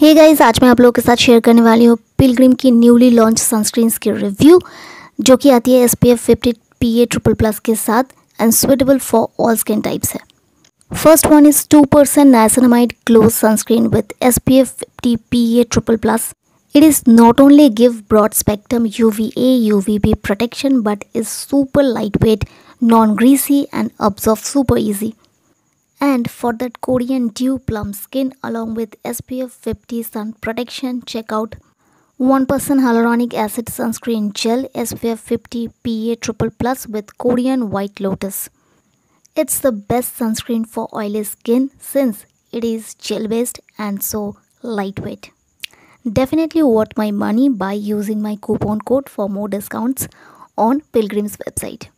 Hey guys आज मैं आप लोगों के साथ शेयर करने वाली हूँ पिलग्रिम की न्यूली लॉन्च सनस्क्रीन्स की रिव्यू जो कि आती है S P F fifty P A triple plus के साथ and suitable for all skin types है first one is two percent niacinamide glow sunscreen with S P F fifty P A triple plus It is not only give broad spectrum UVA UVB protection but is super lightweight, non-greasy and absorbs super easy. And for that Korean dew plum skin along with SPF 50 sun protection, check out 1% hyaluronic acid sunscreen gel SPF 50 PA triple plus with Korean white lotus. It's the best sunscreen for oily skin since it is gel based and so lightweight. Definitely worth my money by using my coupon code for more discounts on Pilgrim's website.